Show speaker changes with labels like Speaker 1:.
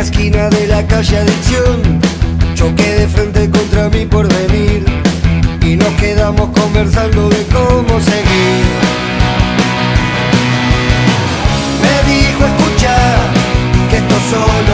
Speaker 1: La esquina de la calle Adicción, choqué de frente contra mí por venir y nos quedamos conversando de cómo seguir. Me dijo, escucha, que esto solo